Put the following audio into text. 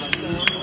Obrigado.